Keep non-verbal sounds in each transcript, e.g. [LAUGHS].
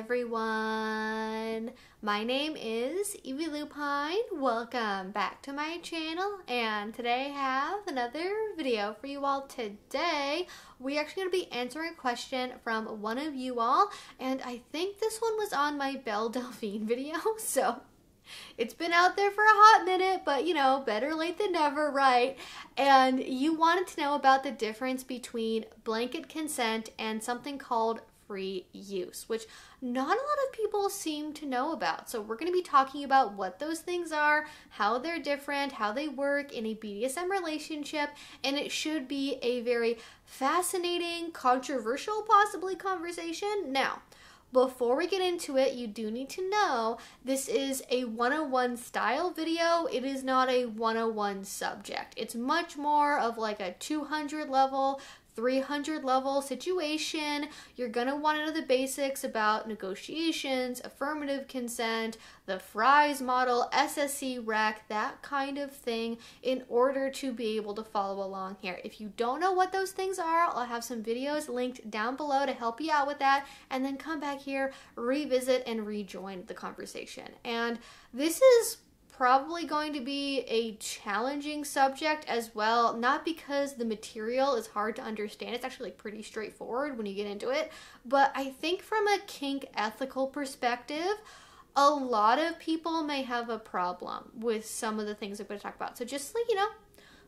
everyone. My name is Evie Lupine. Welcome back to my channel and today I have another video for you all. Today we're actually going to be answering a question from one of you all and I think this one was on my [LAUGHS] Belle Delphine video [LAUGHS] so it's been out there for a hot minute, but you know, better late than never, right? And you wanted to know about the difference between blanket consent and something called free use, which not a lot of people seem to know about. So, we're going to be talking about what those things are, how they're different, how they work in a BDSM relationship, and it should be a very fascinating, controversial, possibly conversation. Now, before we get into it, you do need to know this is a 101 style video. It is not a 101 subject. It's much more of like a 200 level 300 level situation. You're going to want to know the basics about negotiations, affirmative consent, the FRIES model, SSC RACK, that kind of thing in order to be able to follow along here. If you don't know what those things are, I'll have some videos linked down below to help you out with that and then come back here, revisit and rejoin the conversation. And this is probably going to be a challenging subject as well, not because the material is hard to understand. It's actually like pretty straightforward when you get into it, but I think from a kink ethical perspective, a lot of people may have a problem with some of the things I'm going to talk about. So just like, you know,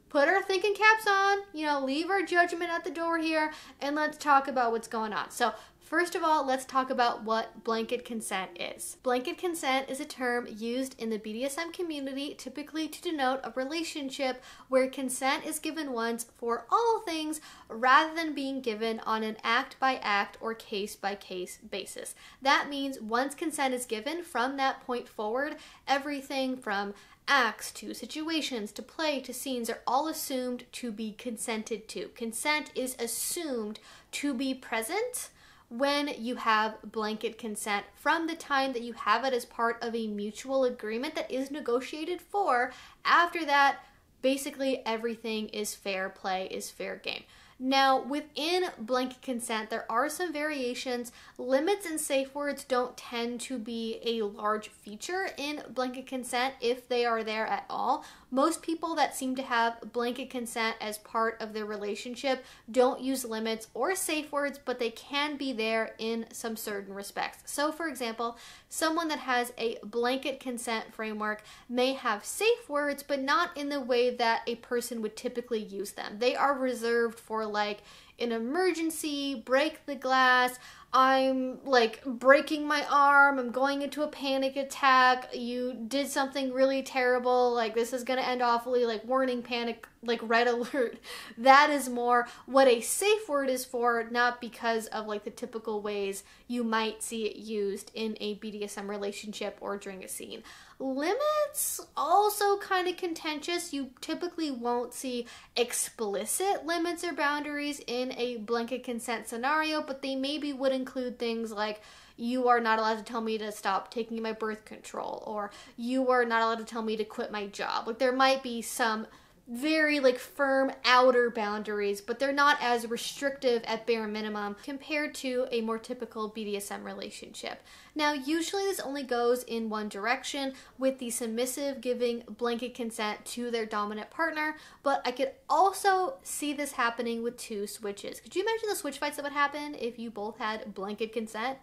put our thinking caps on, you know, leave our judgment at the door here, and let's talk about what's going on. So, First of all, let's talk about what blanket consent is. Blanket consent is a term used in the BDSM community typically to denote a relationship where consent is given once for all things rather than being given on an act by act or case by case basis. That means once consent is given from that point forward, everything from acts to situations to play to scenes are all assumed to be consented to. Consent is assumed to be present when you have blanket consent from the time that you have it as part of a mutual agreement that is negotiated for. After that, basically everything is fair play, is fair game. Now, within blanket consent, there are some variations. Limits and safe words don't tend to be a large feature in blanket consent if they are there at all. Most people that seem to have blanket consent as part of their relationship don't use limits or safe words, but they can be there in some certain respects. So, for example, someone that has a blanket consent framework may have safe words, but not in the way that a person would typically use them. They are reserved for like an emergency, break the glass, I'm like breaking my arm, I'm going into a panic attack, you did something really terrible, like this is gonna end awfully, like warning, panic, like red [LAUGHS] alert. That is more what a safe word is for, not because of like the typical ways you might see it used in a BDSM relationship or during a scene. Limits also kind of contentious. You typically won't see explicit limits or boundaries in a blanket consent scenario, but they maybe would include things like you are not allowed to tell me to stop taking my birth control or you are not allowed to tell me to quit my job. Like there might be some very like firm outer boundaries, but they're not as restrictive at bare minimum compared to a more typical BDSM relationship. Now, usually this only goes in one direction with the submissive giving blanket consent to their dominant partner, but I could also see this happening with two switches. Could you imagine the switch fights that would happen if you both had blanket consent?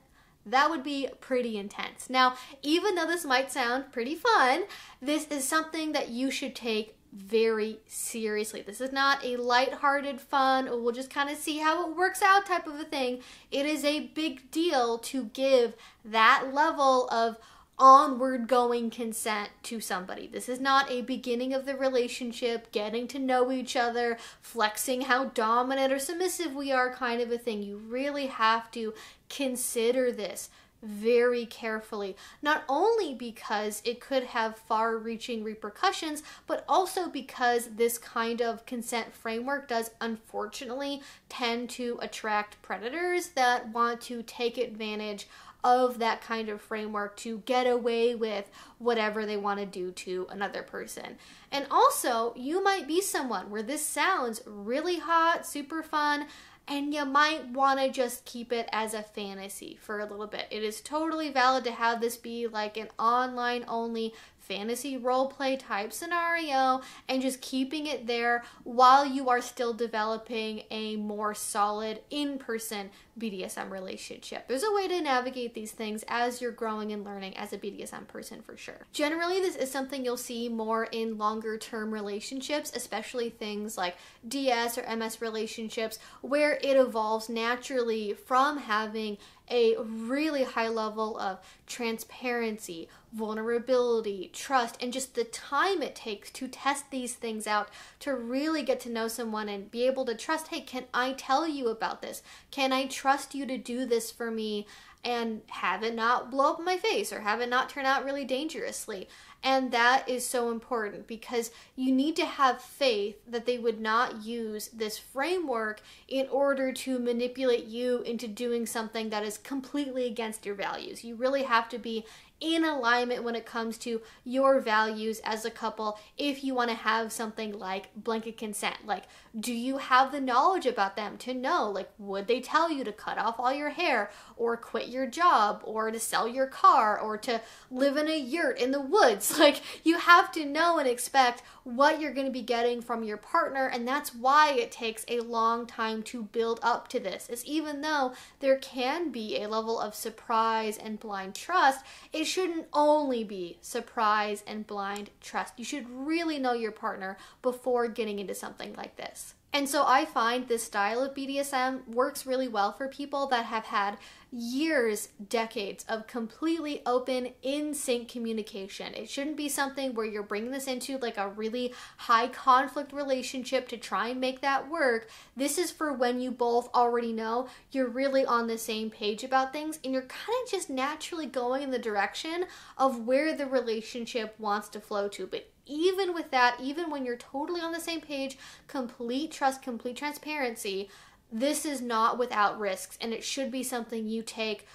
That would be pretty intense. Now, even though this might sound pretty fun, this is something that you should take very seriously. This is not a light-hearted fun, or we'll just kind of see how it works out type of a thing. It is a big deal to give that level of onward going consent to somebody. This is not a beginning of the relationship, getting to know each other, flexing how dominant or submissive we are kind of a thing. You really have to consider this very carefully, not only because it could have far reaching repercussions, but also because this kind of consent framework does unfortunately tend to attract predators that want to take advantage of that kind of framework to get away with whatever they want to do to another person. And also, you might be someone where this sounds really hot, super fun, and you might want to just keep it as a fantasy for a little bit. It is totally valid to have this be like an online only fantasy role play type scenario and just keeping it there while you are still developing a more solid in person BDSM relationship. There's a way to navigate these things as you're growing and learning as a BDSM person for sure. Generally, this is something you'll see more in longer term relationships, especially things like DS or MS relationships, where it evolves naturally from having a really high level of transparency, vulnerability, trust, and just the time it takes to test these things out to really get to know someone and be able to trust hey, can I tell you about this? Can I trust you to do this for me? And have it not blow up my face or have it not turn out really dangerously. And that is so important because you need to have faith that they would not use this framework in order to manipulate you into doing something that is completely against your values. You really have to be in alignment when it comes to your values as a couple if you want to have something like blanket consent. Like do you have the knowledge about them to know? Like would they tell you to cut off all your hair or quit your job or to sell your car or to live in a yurt in the woods. [LAUGHS] Like you have to know and expect what you're going to be getting from your partner and that's why it takes a long time to build up to this is even though there can be a level of surprise and blind trust it shouldn't only be surprise and blind trust. You should really know your partner before getting into something like this and so I find this style of BDSM works really well for people that have had years, decades of completely open, in sync communication. It shouldn't be something where you're bringing this into like a really high conflict relationship to try and make that work. This is for when you both already know you're really on the same page about things and you're kind of just naturally going in the direction of where the relationship wants to flow to. But even with that, even when you're totally on the same page, complete trust, complete transparency, this is not without risks. And it should be something you take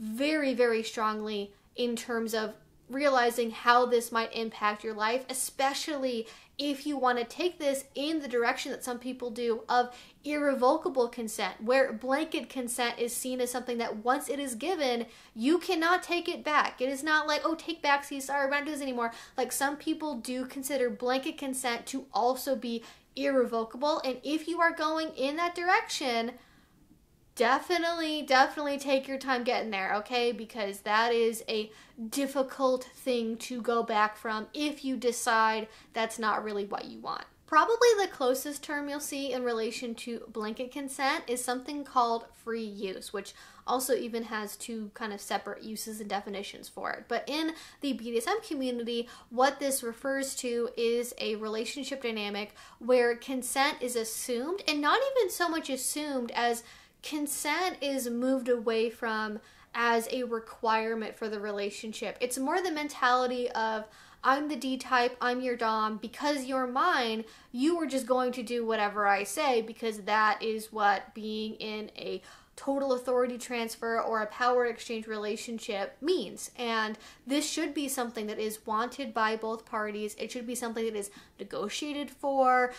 very, very strongly in terms of realizing how this might impact your life, especially if you want to take this in the direction that some people do of irrevocable consent, where blanket consent is seen as something that once it is given, you cannot take it back. It is not like, oh, take back, see, sorry, we're not doing this anymore. Like some people do consider blanket consent to also be irrevocable. And if you are going in that direction, definitely, definitely take your time getting there, okay? Because that is a difficult thing to go back from if you decide that's not really what you want. Probably the closest term you'll see in relation to blanket consent is something called free use, which also even has two kind of separate uses and definitions for it. But in the BDSM community, what this refers to is a relationship dynamic where consent is assumed and not even so much assumed as consent is moved away from as a requirement for the relationship. It's more the mentality of I'm the D type, I'm your Dom. Because you're mine, you are just going to do whatever I say because that is what being in a total authority transfer or a power exchange relationship means. And this should be something that is wanted by both parties. It should be something that is negotiated for.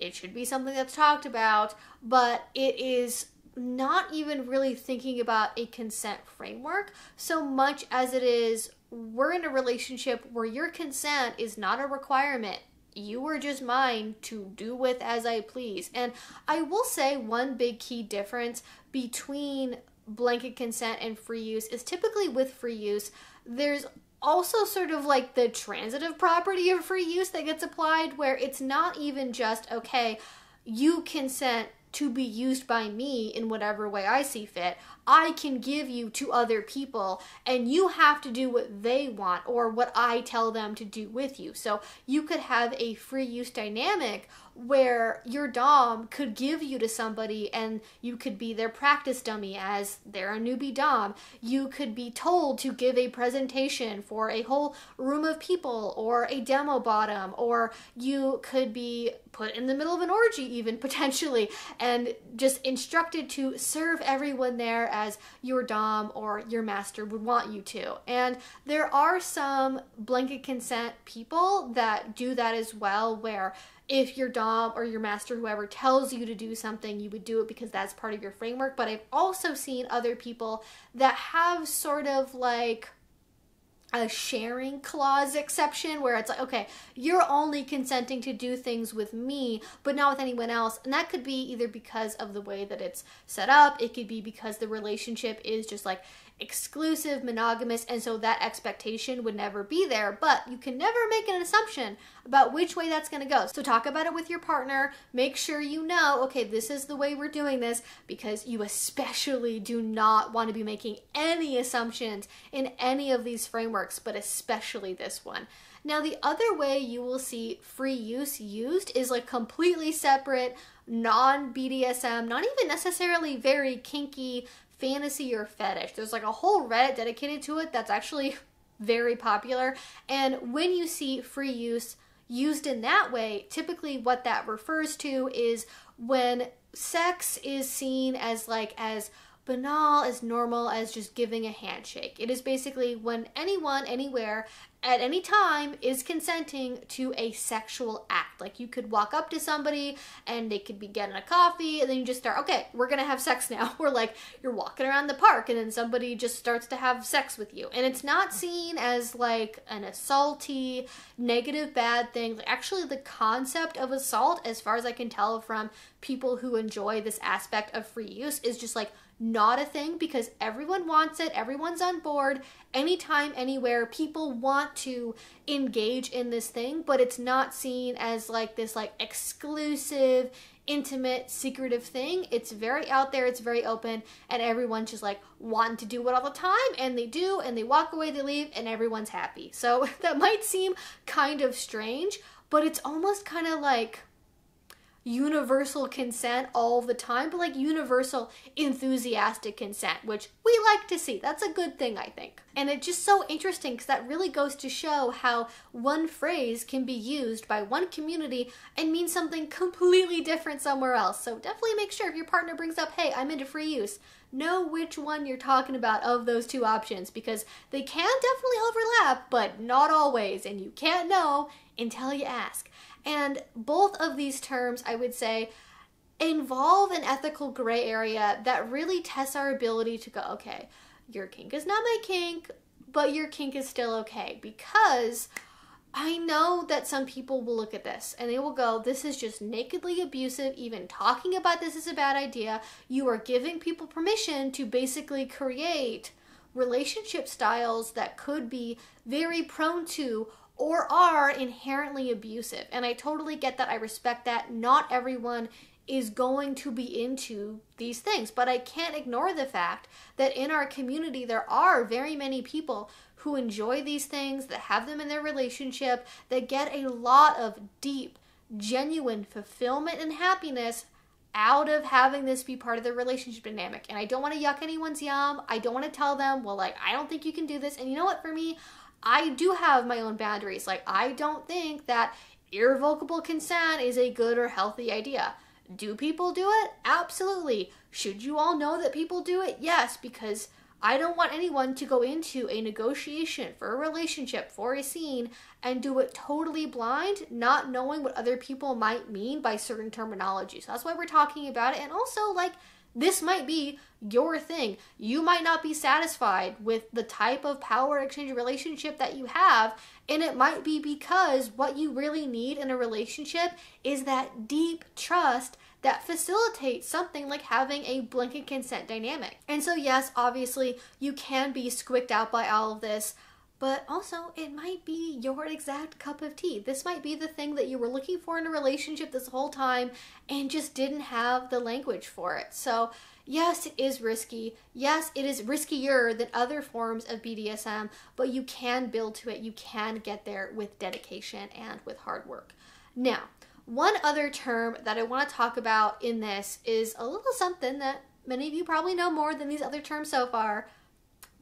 It should be something that's talked about, but it is not even really thinking about a consent framework so much as it is we're in a relationship where your consent is not a requirement. You are just mine to do with as I please. And I will say one big key difference between blanket consent and free use is typically with free use, there's also sort of like the transitive property of free use that gets applied where it's not even just, okay, you consent to be used by me in whatever way I see fit. I can give you to other people, and you have to do what they want or what I tell them to do with you. So you could have a free use dynamic where your Dom could give you to somebody and you could be their practice dummy as they're a newbie Dom. You could be told to give a presentation for a whole room of people or a demo bottom, or you could be put in the middle of an orgy, even [LAUGHS] potentially, and just instructed to serve everyone there as your Dom or your master would want you to. And there are some blanket consent people that do that as well, where if your dom or your master whoever tells you to do something you would do it because that's part of your framework. But i've also seen other people that have sort of like a sharing clause exception where it's like, okay, you're only consenting to do things with me, but not with anyone else. And that could be either because of the way that it's set up, it could be because the relationship is just like exclusive, monogamous, and so that expectation would never be there. But you can never make an assumption about which way that's going to go. So talk about it with your partner. Make sure you know, okay, this is the way we're doing this because you especially do not want to be making any assumptions in any of these frameworks, but especially this one. Now, the other way you will see free use used is like completely separate, non BDSM, not even necessarily very kinky fantasy or fetish. There's like a whole Reddit dedicated to it that's actually [LAUGHS] very popular. And when you see free use used in that way, typically what that refers to is when sex is seen as like as banal, as normal as just giving a handshake. It is basically when anyone, anywhere, at any time is consenting to a sexual act. Like you could walk up to somebody and they could be getting a coffee and then you just start, okay, we're gonna have sex now. [LAUGHS] Or like you're walking around the park and then somebody just starts to have sex with you. And it's not seen as like an assaulty, negative, bad thing. Actually, the concept of assault, as far as I can tell from people who enjoy this aspect of free use, is just like not a thing because everyone wants it, everyone's on board. Anytime, anywhere, people want to engage in this thing, but it's not seen as like this like exclusive, intimate, secretive thing. It's very out there, it's very open, and everyone's just like wanting to do it all the time, and they do, and they walk away, they leave, and everyone's happy. So [LAUGHS] that might seem kind of strange, but it's almost kind of like universal consent all the time, but like universal enthusiastic consent, which we like to see. That's a good thing, I think. And it's just so interesting because that really goes to show how one phrase can be used by one community and mean something completely different somewhere else. So definitely make sure if your partner brings up, hey, I'm into free use, know which one you're talking about of those two options because they can definitely overlap, but not always, and you can't know until you ask. And both of these terms, I would say, involve an ethical gray area that really tests our ability to go, okay, your kink is not my kink, but your kink is still okay. Because I know that some people will look at this and they will go, This is just nakedly abusive. Even talking about this is a bad idea. You are giving people permission to basically create relationship styles that could be very prone to or are inherently abusive. And I totally get that. I respect that. Not everyone is going to be into these things, but I can't ignore the fact that in our community there are very many people who enjoy these things, that have them in their relationship, that get a lot of deep, genuine fulfillment and happiness out of having this be part of the relationship dynamic. And I don't want to yuck anyone's yum. I don't want to tell them, well, like, I don't think you can do this. And you know what, for me, I do have my own boundaries. Like, I don't think that irrevocable consent is a good or healthy idea. Do people do it? Absolutely. Should you all know that people do it? Yes, because I don't want anyone to go into a negotiation for a relationship, for a scene, and do it totally blind, not knowing what other people might mean by certain terminology. So that's why we're talking about it. And also, like, this might be your thing. You might not be satisfied with the type of power exchange relationship that you have, and it might be because what you really need in a relationship is that deep trust that facilitates something like having a blanket consent dynamic. And so, yes, obviously, you can be squicked out by all of this but also it might be your exact cup of tea. This might be the thing that you were looking for in a relationship this whole time and just didn't have the language for it. So, yes, it is risky. Yes, it is riskier than other forms of BDSM, but you can build to it. You can get there with dedication and with hard work. Now, one other term that I want to talk about in this is a little something that many of you probably know more than these other terms so far.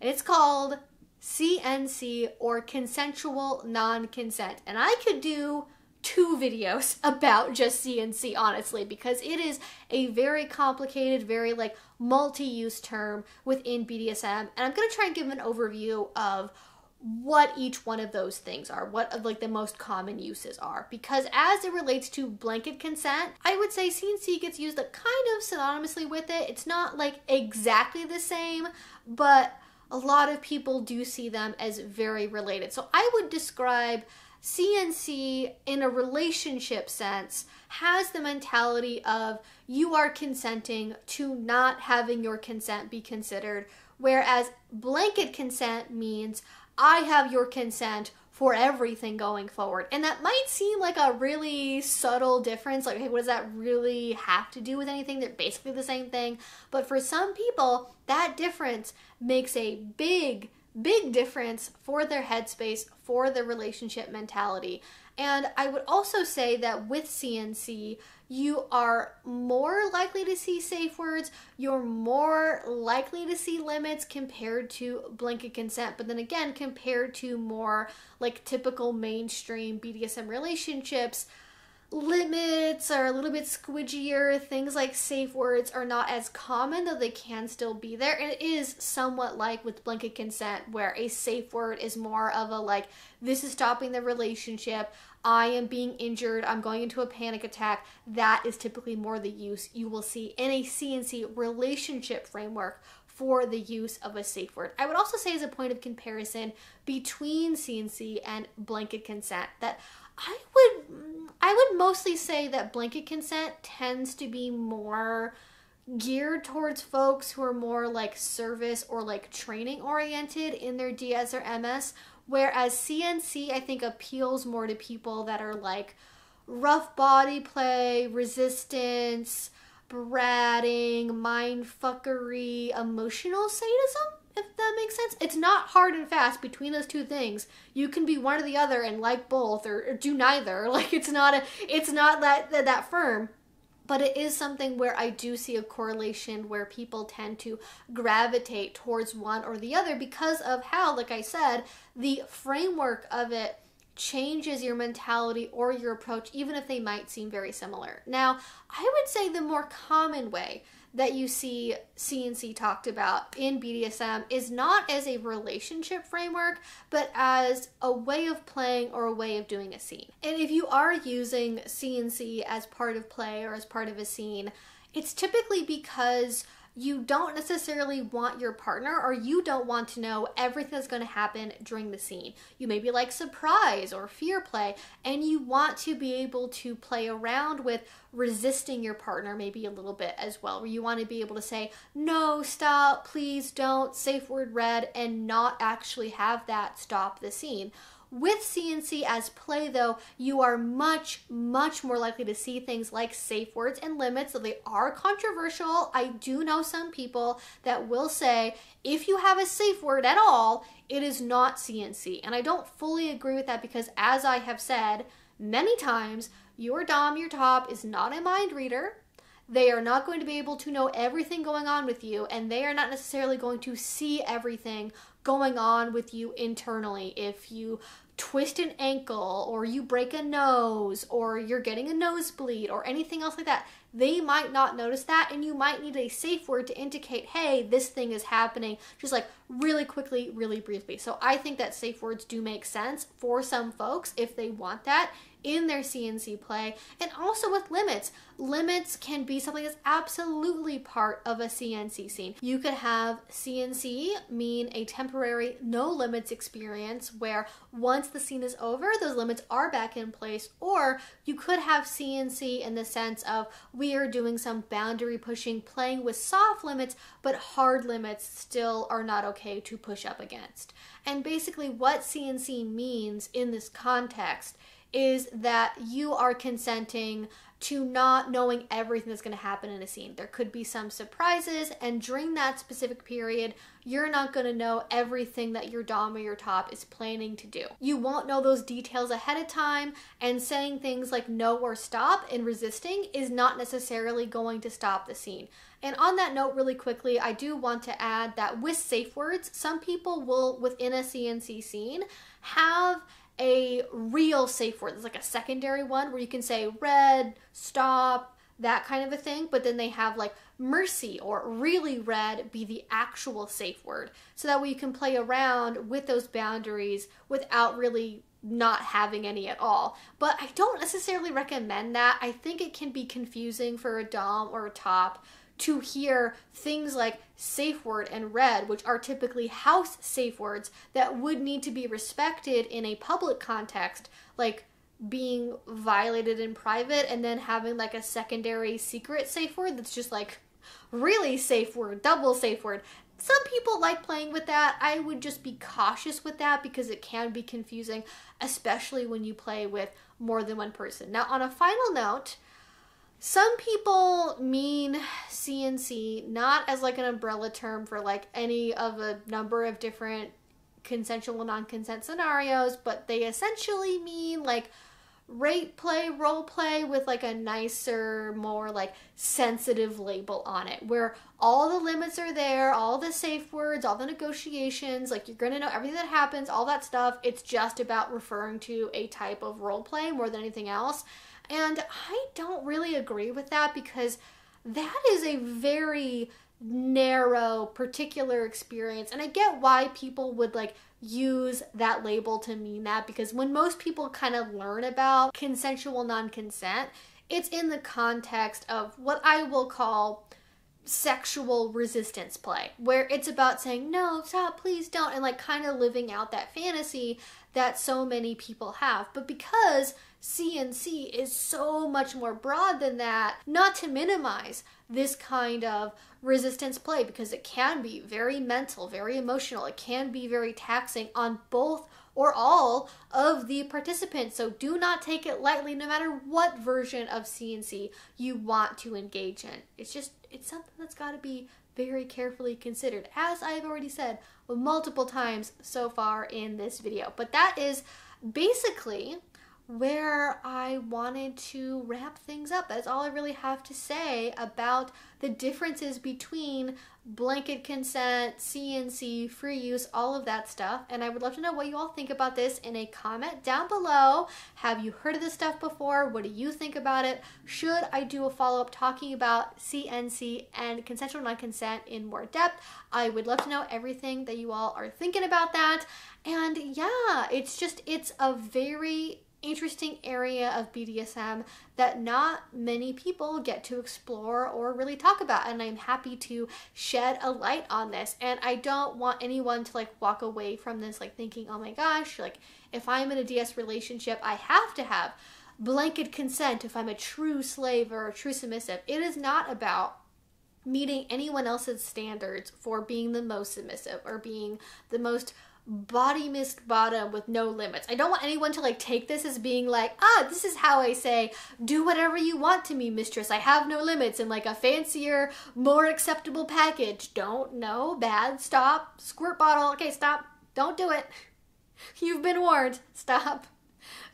It's called CNC or consensual non-consent. And I could do two videos [LAUGHS] about just CNC honestly because it is a very complicated, very like multi-use term within BDSM and I'm going to try and give an overview of what each one of those things are, what like the most common uses are. Because as it relates to blanket consent, I would say CNC gets used kind of synonymously with it. It's not like exactly the same, but a lot of people do see them as very related. So I would describe CNC in a relationship sense has the mentality of you are consenting to not having your consent be considered, whereas blanket consent means I have your consent for everything going forward. And that might seem like a really subtle difference. Like, hey, what does that really have to do with anything? They're basically the same thing. But for some people, that difference makes a big, big difference for their headspace, for their relationship mentality. And I would also say that with CNC, you are more likely to see safe words, you're more likely to see limits compared to blanket consent. But then again, compared to more like typical mainstream BDSM relationships, limits are a little bit squidgier. Things like safe words are not as common, though they can still be there. And it is somewhat like with blanket consent, where a safe word is more of a like, this is stopping the relationship. I am being injured, I'm going into a panic attack, that is typically more the use you will see in a CNC relationship framework for the use of a safe word. I would also say as a point of comparison between CNC and blanket consent that I would I would mostly say that blanket consent tends to be more geared towards folks who are more like service or like training oriented in their DS or MS, Whereas CNC, I think, appeals more to people that are like rough body play, resistance, bratting, mind fuckery, emotional sadism, if that makes sense. It's not hard and fast between those two things. You can be one or the other and like both or, or do neither. [LAUGHS] Like it's not a it's not that that, that firm but it is something where I do see a correlation where people tend to gravitate towards one or the other because of how, like I said, the framework of it changes your mentality or your approach, even if they might seem very similar. Now, I would say the more common way that you see CNC talked about in BDSM is not as a relationship framework, but as a way of playing or a way of doing a scene. And if you are using CNC as part of play or as part of a scene, it's typically because you don't necessarily want your partner or you don't want to know everything that's going to happen during the scene. You maybe like surprise or fear play, and you want to be able to play around with resisting your partner maybe a little bit as well, where you want to be able to say, no, stop, please don't, safe word red, and not actually have that stop the scene. With CNC as play, though, you are much, much more likely to see things like safe words and limits. So they are controversial. I do know some people that will say if you have a safe word at all, it is not CNC. And I don't fully agree with that because, as I have said many times, your Dom, your top, is not a mind reader. They are not going to be able to know everything going on with you, and they are not necessarily going to see everything going on with you internally. If you twist an ankle or you break a nose or you're getting a nosebleed or anything else like that, they might not notice that and you might need a safe word to indicate, hey, this thing is happening, just like really quickly, really briefly. So I think that safe words do make sense for some folks if they want that in their CNC play and also with limits. Limits can be something that's absolutely part of a CNC scene. You could have CNC mean a temporary no limits experience where once the scene is over, those limits are back in place, or you could have CNC in the sense of we are doing some boundary pushing, playing with soft limits, but hard limits still are not okay to push up against. And basically, what CNC means in this context is that you are consenting to not knowing everything that's going to happen in a scene. There could be some surprises, and during that specific period, you're not going to know everything that your Dom or your top is planning to do. You won't know those details ahead of time, and saying things like no or stop and resisting is not necessarily going to stop the scene. And on that note, really quickly, I do want to add that with safe words, some people will, within a CNC scene, have a real safe word. There's like a secondary one where you can say red, stop, that kind of a thing. But then they have like mercy or really red be the actual safe word so that way you can play around with those boundaries without really not having any at all. But I don't necessarily recommend that. I think it can be confusing for a Dom or a top to hear things like safe word and red, which are typically house safe words that would need to be respected in a public context, like being violated in private and then having like a secondary secret safe word that's just like really safe word, double safe word. Some people like playing with that. I would just be cautious with that because it can be confusing, especially when you play with more than one person. Now, on a final note, some people mean CNC not as like an umbrella term for like any of a number of different consensual non-consent scenarios, but they essentially mean like rape play, role play with like a nicer, more like sensitive label on it, where all the limits are there, all the safe words, all the negotiations, like you're gonna know everything that happens, all that stuff. It's just about referring to a type of role play more than anything else. And I don't really agree with that because that is a very narrow particular experience. And i get why people would like use that label to mean that because when most people kind of learn about consensual non-consent it's in the context of what i will call sexual resistance play where it's about saying no stop please don't and like kind of living out that fantasy that so many people have. But because CNC is so much more broad than that, not to minimize this kind of resistance play because it can be very mental, very emotional, it can be very taxing on both or all of the participants. So do not take it lightly no matter what version of CNC you want to engage in. It's just, it's something that's got to be very carefully considered, as I've already said multiple times so far in this video. But that is basically where I wanted to wrap things up. That's all I really have to say about the differences between blanket consent, CNC, free use, all of that stuff. And I would love to know what you all think about this in a comment down below. Have you heard of this stuff before? What do you think about it? Should I do a follow up talking about CNC and consensual non consent in more depth? I would love to know everything that you all are thinking about that. And yeah, it's just, it's a very interesting area of BDSM that not many people get to explore or really talk about and I'm happy to shed a light on this. And I don't want anyone to like walk away from this like thinking oh my gosh like if I'm in a DS relationship I have to have blanket consent if I'm a true slave or a true submissive. It is not about meeting anyone else's standards for being the most submissive or being the most body mist bottom with no limits. I don't want anyone to like take this as being like, ah, this is how I say, do whatever you want to me, mistress. I have no limits in like a fancier, more acceptable package. Don't, no, bad, stop, squirt bottle. Okay, stop, don't do it. [LAUGHS] You've been warned, stop.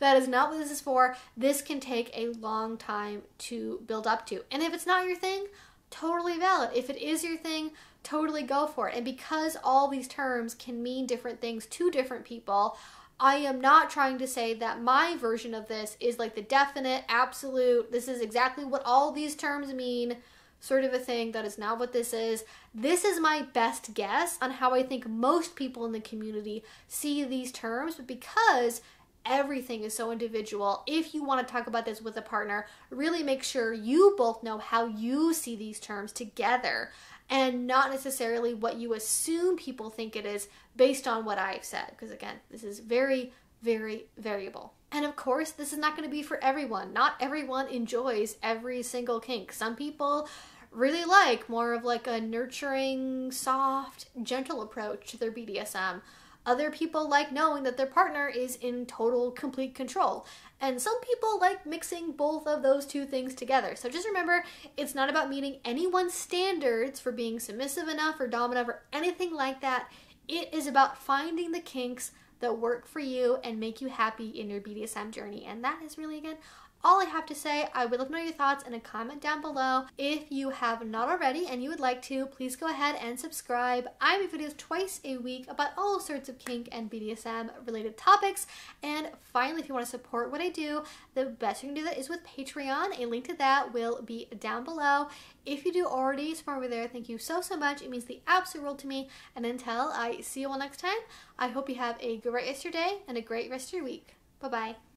That is not what this is for. This can take a long time to build up to. And if it's not your thing, totally valid. If it is your thing, totally go for it. And because all these terms can mean different things to different people, I am not trying to say that my version of this is like the definite, absolute, this is exactly what all these terms mean sort of a thing. That is not what this is. This is my best guess on how I think most people in the community see these terms, but because everything is so individual. If you want to talk about this with a partner, really make sure you both know how you see these terms together and not necessarily what you assume people think it is based on what I've said. Because again, this is very, very variable. And of course, this is not going to be for everyone. Not everyone enjoys every single kink. Some people really like more of like a nurturing, soft, gentle approach to their BDSM. Other people like knowing that their partner is in total, complete control. And some people like mixing both of those two things together. So just remember, it's not about meeting anyone's standards for being submissive enough or dominant or anything like that. It is about finding the kinks that work for you and make you happy in your BDSM journey. And that is really, again, all I have to say. I would love to know your thoughts in a comment down below. If you have not already and you would like to, please go ahead and subscribe. I make videos twice a week about all sorts of kink and BDSM related topics. And finally, if you want to support what I do, the best you can do that is with Patreon. A link to that will be down below. If you do already support me there, thank you so, so much. It means the absolute world to me. And until I see you all next time, I hope you have a great rest of your day and a great rest of your week. Bye bye.